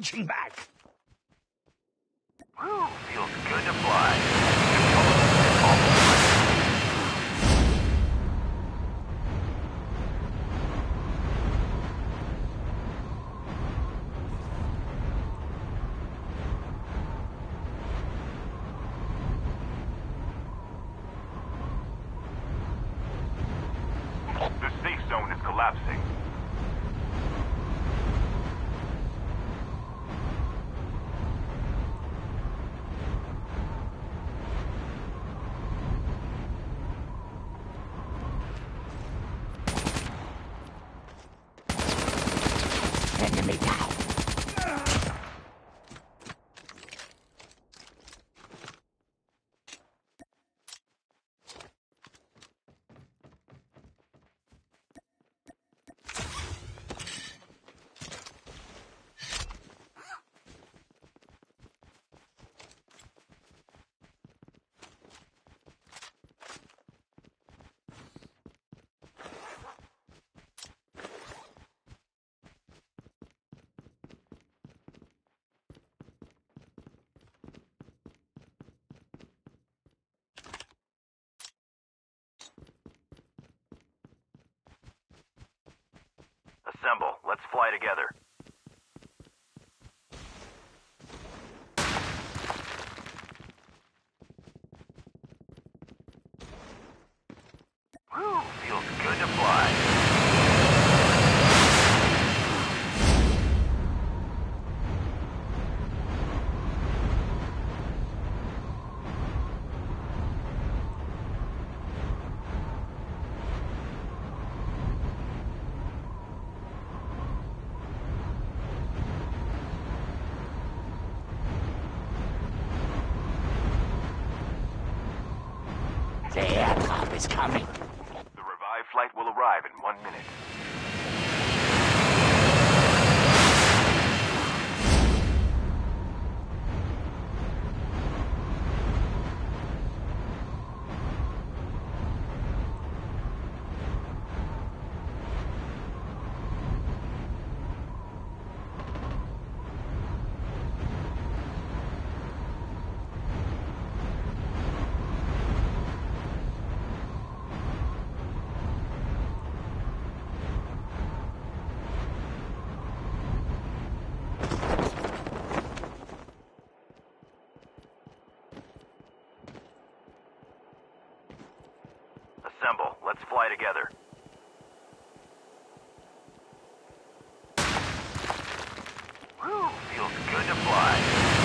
Changing back. Whew, feels good to fly. The safe zone is collapsing. Enemy down. Assemble. Let's fly together. Whew, feels good to fly. The airdrop is coming. The revived flight will arrive in one minute. Assemble. Let's fly together. Whew, feels good to fly.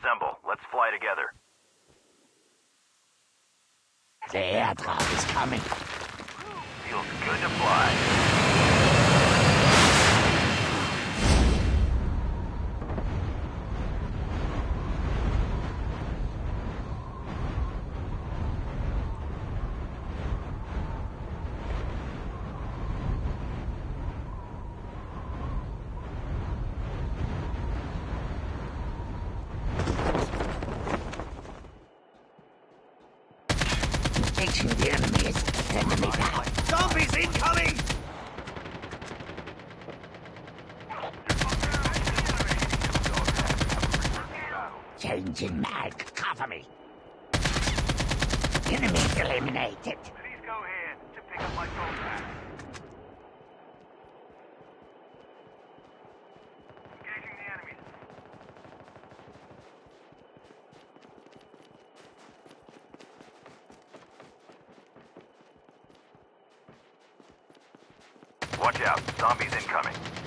Assemble. Let's fly together. The airdrop is coming. Feels good to fly. Engaging the enemies. Enemy down. Zombies incoming! Changing mag. Cover me. Enemy eliminated. Please go ahead to pick up my contract. Watch out, zombies incoming.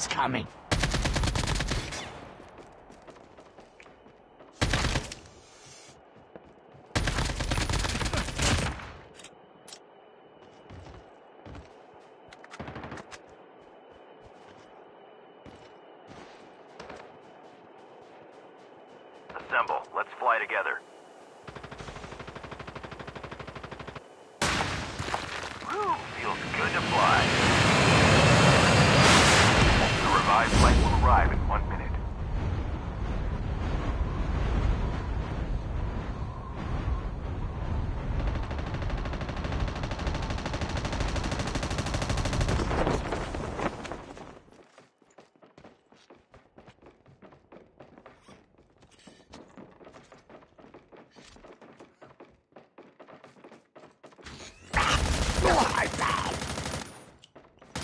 Is coming. Assemble. Let's fly together. Whew, feels good to fly. The revived flight will arrive in one minute.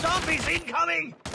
Zombies incoming!